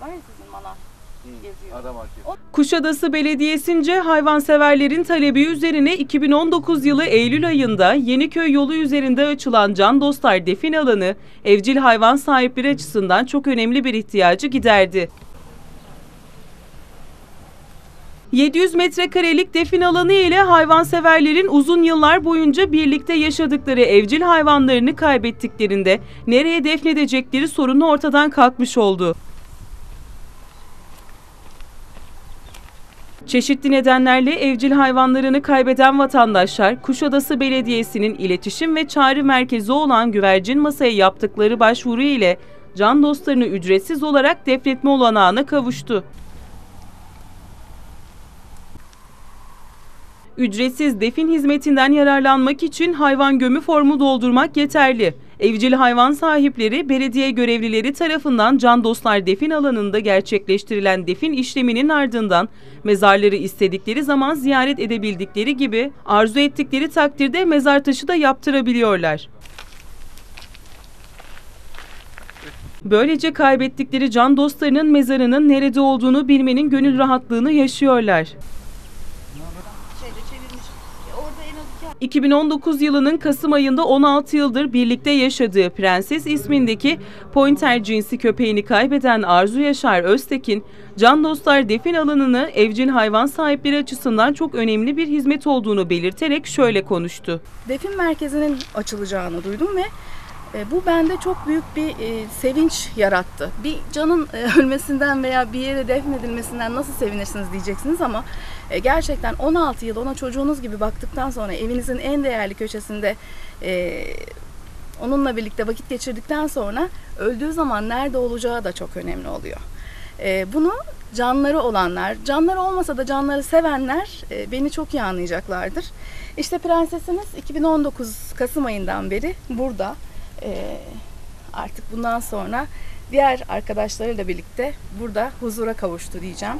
Var ya sizin manav. Kuşadası Belediyesi'nce hayvanseverlerin talebi üzerine 2019 yılı Eylül ayında Yeniköy yolu üzerinde açılan Can Dostlar Defin Alanı, evcil hayvan sahipleri açısından çok önemli bir ihtiyacı giderdi. 700 metrekarelik defin alanı ile hayvanseverlerin uzun yıllar boyunca birlikte yaşadıkları evcil hayvanlarını kaybettiklerinde nereye defnedecekleri sorunu ortadan kalkmış oldu. Çeşitli nedenlerle evcil hayvanlarını kaybeden vatandaşlar Kuşadası Belediyesi'nin iletişim ve çağrı merkezi olan Güvercin Masa'ya yaptıkları başvuru ile can dostlarını ücretsiz olarak defnetme olanağına kavuştu. Ücretsiz defin hizmetinden yararlanmak için hayvan gömü formu doldurmak yeterli. Evcil hayvan sahipleri belediye görevlileri tarafından Can Dostlar Defin alanında gerçekleştirilen defin işleminin ardından mezarları istedikleri zaman ziyaret edebildikleri gibi arzu ettikleri takdirde mezar taşı da yaptırabiliyorlar. Böylece kaybettikleri can dostlarının mezarının nerede olduğunu bilmenin gönül rahatlığını yaşıyorlar. 2019 yılının Kasım ayında 16 yıldır birlikte yaşadığı Prenses ismindeki pointer cinsi köpeğini kaybeden Arzu Yaşar Öztekin, Can Dostlar defin alanını evcil hayvan sahipleri açısından çok önemli bir hizmet olduğunu belirterek şöyle konuştu. defin merkezinin açılacağını duydum ve e, bu bende çok büyük bir e, sevinç yarattı. Bir canın e, ölmesinden veya bir yere defnedilmesinden nasıl sevinirsiniz diyeceksiniz ama gerçekten 16 yıl ona çocuğunuz gibi baktıktan sonra evinizin en değerli köşesinde onunla birlikte vakit geçirdikten sonra öldüğü zaman nerede olacağı da çok önemli oluyor. Bunu canları olanlar, canları olmasa da canları sevenler beni çok iyi anlayacaklardır. İşte prensesimiz 2019 Kasım ayından beri burada. E, artık bundan sonra diğer arkadaşlarıyla birlikte burada huzura kavuştu diyeceğim.